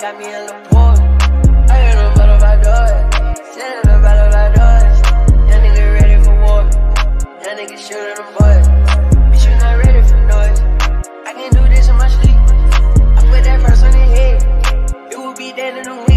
got me a little boy. I ain't no battle if I do it. Said no battle if I do it. Young nigga ready for war. Young nigga shooting them boys. Bitch, you not ready for noise. I can do this in my sleep. I put that first on your head. It will be dead in the